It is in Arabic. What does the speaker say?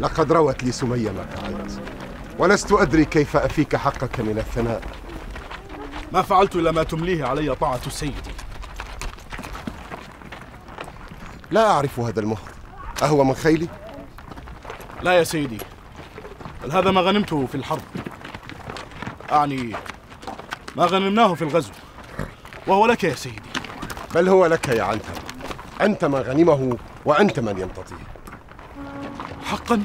لقد روت لي سمية ما فعلت. ولست أدري كيف أفيك حقك من الثناء. ما فعلت إلا ما تمليه علي طاعة سيدي. لا أعرف هذا المهر. أهو من خيلي؟ لا يا سيدي. بل هذا ما غنمته في الحرب. أعني ما غنمناه في الغزو. وهو لك يا سيدي. بل هو لك يا عنتر. أنت من غنمه وأنت من يمتطيه حقا.